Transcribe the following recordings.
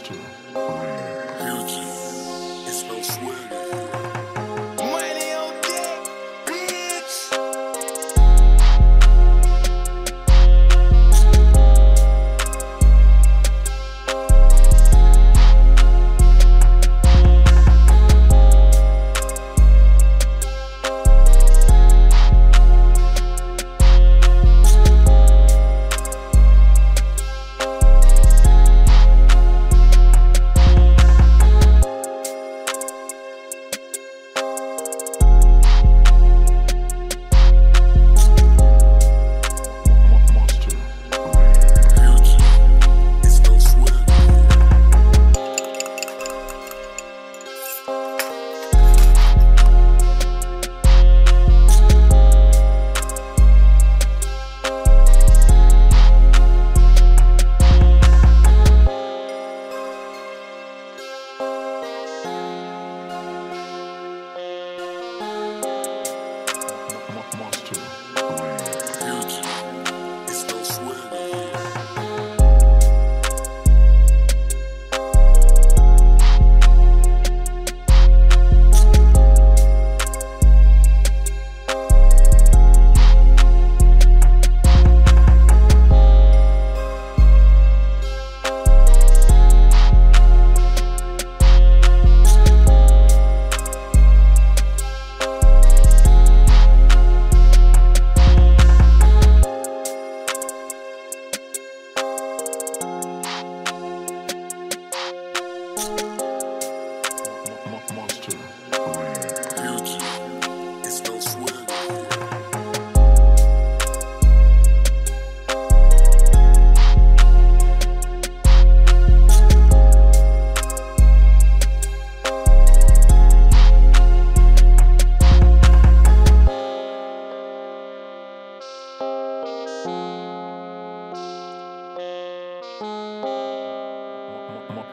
to.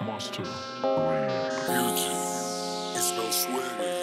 monster. It's no sweating.